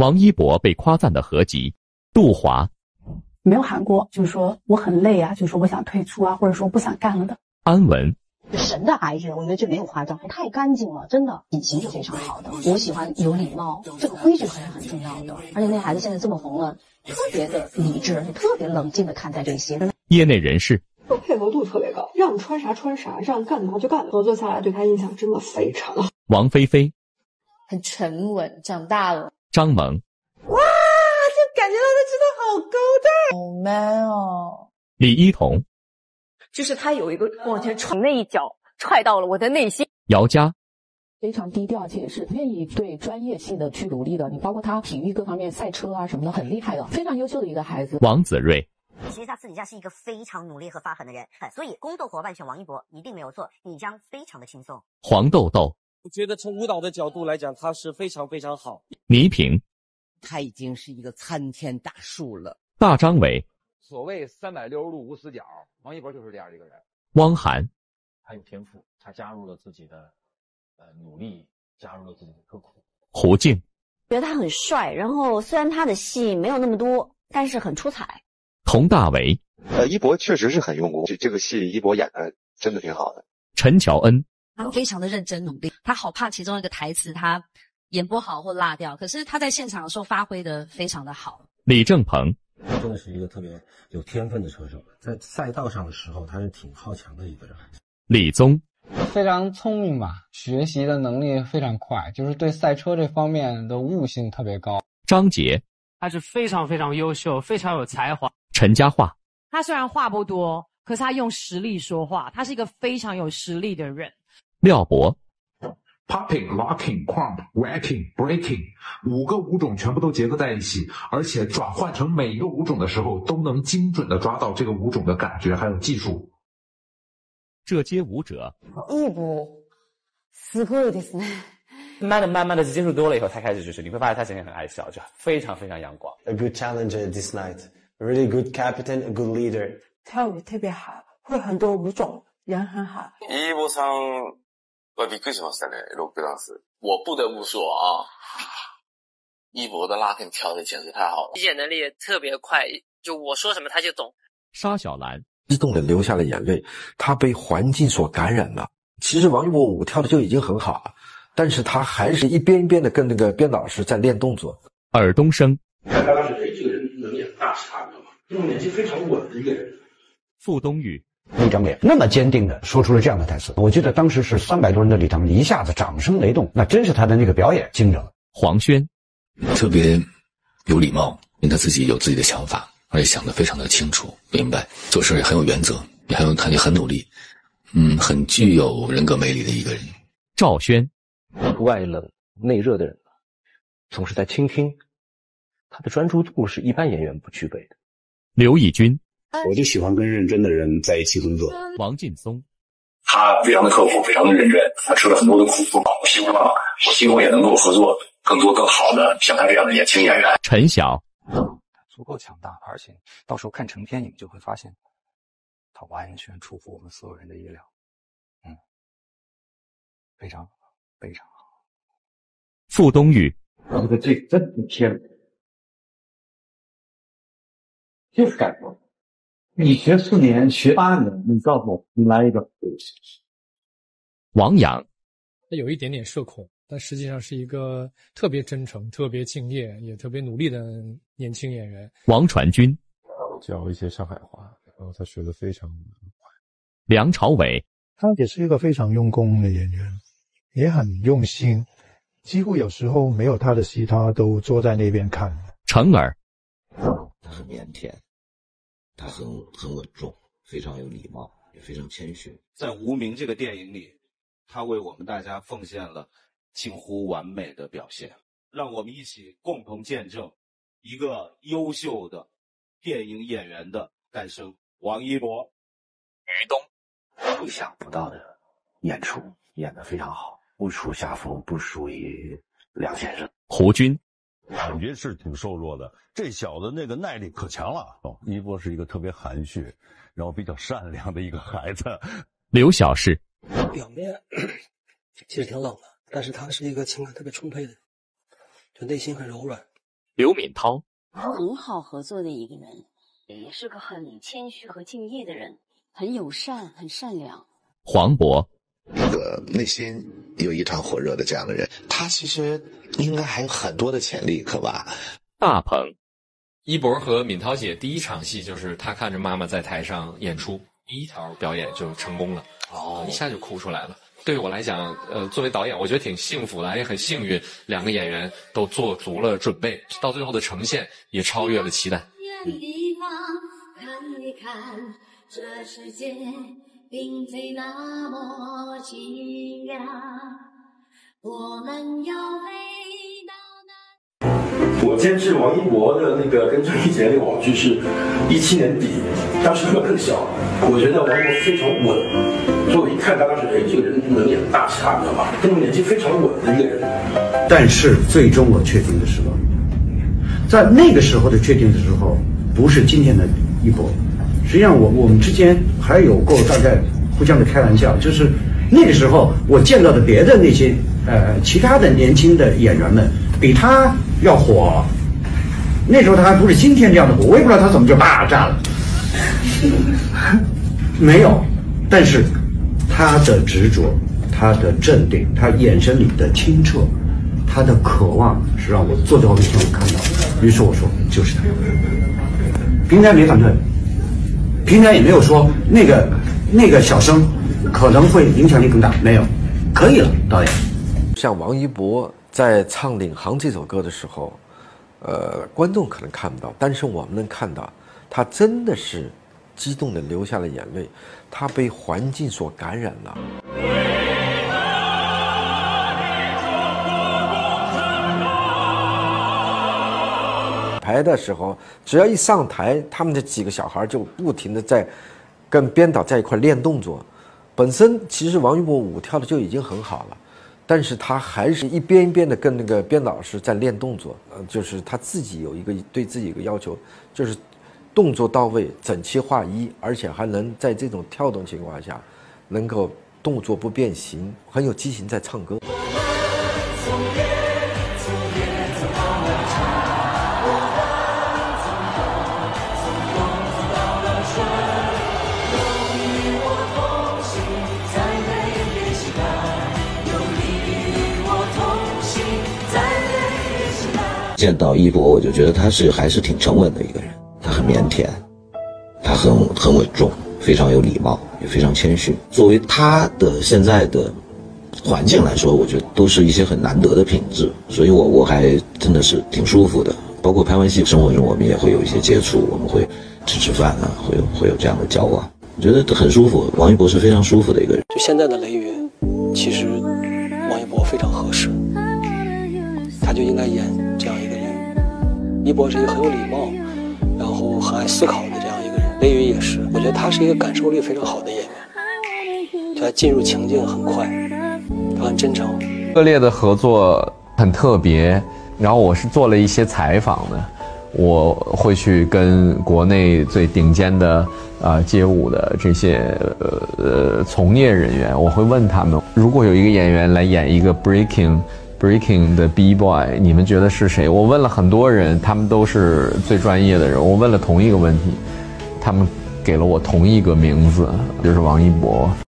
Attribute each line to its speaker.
Speaker 1: 王一博被夸赞的合集，杜华
Speaker 2: 没有喊过，就是说我很累啊，就是说我想退出啊，或者说不想干了的。
Speaker 1: 安文
Speaker 3: 神的癌症，我觉得这没有夸张，太干净了，真的体型是非常好的。我喜欢有礼貌，这个规矩还是很重要的。而且那孩子现在这么红了，特别的理智，特别冷静的看待这些。
Speaker 1: 业内人士
Speaker 4: 配合度特别高，让穿啥穿啥，让干嘛就干。合作下来对他印象真的非常好。
Speaker 1: 王菲菲
Speaker 5: 很沉稳，长大了。
Speaker 1: 张萌
Speaker 6: 哇，就感觉到他真的好高大，
Speaker 5: 好 man 哦。
Speaker 1: 李一桐
Speaker 6: 就是他有一个往前踹那一脚，踹到了我的内心。
Speaker 1: 姚佳
Speaker 2: 非常低调，且是愿意对专业性的去努力的。你包括他体育各方面，赛车啊什么的，很厉害的，非常优秀的一个孩子。
Speaker 1: 王子睿
Speaker 7: 其实他私底下是一个非常努力和发狠的人，所以宫斗伙伴选王一博一定没有错，你将非常的轻松。
Speaker 1: 黄豆豆
Speaker 8: 我觉得从舞蹈的角度来讲，他是非常非常好。
Speaker 1: 倪萍
Speaker 9: 他已经是一个参天大树了。
Speaker 1: 大张伟
Speaker 10: 所谓三百六十度无死角，王一博就是这样一个人。
Speaker 1: 汪涵
Speaker 11: 他有天赋，他加入了自己的呃努力，加入了自己的刻苦。
Speaker 1: 胡静
Speaker 12: 觉得他很帅，然后虽然他的戏没有那么多，但是很出彩。
Speaker 1: 佟大为
Speaker 13: 呃，一博确实是很用功，这这个戏一博演的真的挺好的。
Speaker 1: 陈乔恩
Speaker 14: 他非常的认真努力，他好怕其中一个台词他演不好或落掉，可是他在现场的时候发挥的非常的好。
Speaker 1: 李正鹏
Speaker 15: 真的是一个特别有天分的车手，在赛道上的时候他是挺好强的一个人。
Speaker 1: 李宗
Speaker 16: 非常聪明吧，学习的能力非常快，就是对赛车这方面的悟性特别高。
Speaker 1: 张杰
Speaker 17: 他是非常非常优秀，非常有才华。
Speaker 1: 陈嘉桦
Speaker 18: 他虽然话不多，可是他用实力说话，他是一个非常有实力的人。
Speaker 1: 廖博
Speaker 19: popping、locking、crump、whacking、breaking 五个舞种全部都结合在一起，而且转换成每一个舞种的时候，都能精准的抓到这个舞种的感觉还有技术。
Speaker 1: 这街舞者
Speaker 5: 一博，すごいですね。
Speaker 11: 慢慢的、慢慢的接触多了以后，他开始就是你会发现他整天很爱笑，就非常非常阳光。
Speaker 20: A good challenger this night, a really good captain, a good leader.
Speaker 2: 跳舞特别好，会很多舞种，人很好。
Speaker 12: 一博さ んはびっくりしましたね。ロックダンス，我不得不说啊，一博的拉肯跳的简直太好了，
Speaker 17: 理解能力也特别快，就我说什么他就懂。
Speaker 1: 沙小兰
Speaker 5: 激动的流下了眼泪，他被环境所感染了。其实王一博舞跳的就已经很好了，但是他还是一遍一遍的跟那个编导师在练动作。
Speaker 1: 尔冬升
Speaker 15: 看当时，哎，这个人能力很大差，你知道吗？这种年纪非常稳的一个人。
Speaker 1: 傅冬雨
Speaker 15: 那张脸那么坚定的说出了这样的台词，我记得当时是三百多人的礼堂，一下子掌声雷动，那真是他的那个表演惊着了。
Speaker 1: 黄轩
Speaker 13: 特别有礼貌，因为他自己有自己的想法，而且想得非常的清楚明白，做事也很有原则，也很有他也很努力，嗯，很具有人格魅力的一个人。
Speaker 1: 赵轩
Speaker 7: 外冷内热的人，总是在倾听，他的专注度是一般演员不具备的。
Speaker 1: 刘奕君
Speaker 15: 我就喜欢跟认真的人在一起工作。
Speaker 1: 王劲松
Speaker 14: 他非常的刻苦，非常的认真，他吃了很多的苦。我希望，我希望也能够合作更多更好的像他这样的年轻演员。
Speaker 1: 陈晓
Speaker 11: 足够强大，而且到时候看成片，你们就会发现，他完全出乎我们所有人的意料。嗯，非常非常好。
Speaker 1: 傅东宇
Speaker 15: 我觉得这真的天，就是感动。你学四年，学八年，你告诉我，你来一个。
Speaker 1: 王阳
Speaker 3: 他有一点点社恐，但实际上是一个特别真诚、特别敬业、也特别努力的年轻演员。
Speaker 1: 王传君
Speaker 18: 教一些上海话，然后他学的非常快。
Speaker 1: 梁朝伟
Speaker 16: 他也是一个非常用功的演员，也很用心，几乎有时候没有他的戏，他都坐在那边看。
Speaker 1: 程耳
Speaker 13: 他很腼腆，他很很稳重，非常有礼貌，也非常谦逊。
Speaker 8: 在《无名》这个电影里，他为我们大家奉献了近乎完美的表现，让我们一起共同见证一个优秀的电影演员的诞生。王一博、
Speaker 13: 于东，
Speaker 15: 意想不到的演出，演得非常好，不出下风，不输于梁先生。
Speaker 1: 胡军
Speaker 4: 感觉是挺瘦弱的，这小子那个耐力可强了。哦，一博是一个特别含蓄，然后比较善良的一个孩子。
Speaker 1: 刘晓是
Speaker 20: 表面其实挺冷的，但是他是一个情感特别充沛的，就内心很柔软，
Speaker 1: 刘敏涛，
Speaker 21: 很好合作的一个人，也是个很谦虚和敬业的人，很友善，很善良。
Speaker 1: 黄渤，
Speaker 22: 一个内心有一团火热的这样的人，他其实应该还有很多的潜力，可吧？
Speaker 1: 大鹏，
Speaker 23: 一博和敏涛姐第一场戏就是他看着妈妈在台上演出，第一条表演就成功了，哦，一下就哭出来了。对我来讲，呃，作为导演，我觉得挺幸福的，也很幸运，两个演员都做足了准备，到最后的呈现也超越了期待。看一看这世界并非那么
Speaker 24: 凄凉，我们要飞到那。我监制王一博的那个跟郑伊健那个网剧是一七年底，当时他们更小，我觉得王一博非常稳。所以我一看他当时，哎，这个人能演大侠，你知道吧？这种年纪非常稳的一个人。
Speaker 15: 但是最终我确定的是王一博，在那个时候的确定的时候，不是今天的一博。实际上，我我们之间还有过大概互相的开玩笑，就是那个时候我见到的别的那些呃其他的年轻的演员们比他要火。那时候他还不是今天这样的火，我也不知道他怎么就大炸了。没有，但是。他的执着，他的镇定，他眼神里的清澈，他的渴望，是让我坐在后面前我看到。于是我说，就是他。平台没反对，平台也没有说那个那个小生可能会影响力更大，没有，可以了，导演。
Speaker 5: 像王一博在唱《领航》这首歌的时候，呃，观众可能看不到，但是我们能看到，他真的是。激动的流下了眼泪，他被环境所感染了。来的时候，只要一上台，他们这几个小孩就不停的在跟编导在一块练动作。本身其实王一博舞跳的就已经很好了，但是他还是一遍一遍的跟那个编导师在练动作。呃，就是他自己有一个对自己一个要求，就是。动作到位，整齐划一，而且还能在这种跳动情况下，能够动作不变形，很有激情在唱歌。
Speaker 25: 见到一博，我就觉得他是还是挺沉稳的一个人。他很腼腆，他很很稳重，非常有礼貌，也非常谦逊。作为他的现在的环境来说，我觉得都是一些很难得的品质，所以我我还真的是挺舒服的。包括拍完戏，生活中我们也会有一些接触，我们会吃吃饭啊，会有会有这样的交往，我觉得很舒服。王一博是非常舒服的一个人。
Speaker 26: 就现在的雷云，其实王一博非常合适，他就应该演这样一个一博是一个很有礼貌。然后很爱思考的这样一个人，雷云也是，我觉得他是一个感受力非常好的演员，他进入情境很快，他很真诚。
Speaker 27: 恶劣的合作很特别，然后我是做了一些采访的，我会去跟国内最顶尖的啊街舞的这些呃呃从业人员，我会问他们，如果有一个演员来演一个 breaking。Breaking 的 B boy，你们觉得是谁？我问了很多人，他们都是最专业的人。我问了同一个问题，他们给了我同一个名字，就是王一博。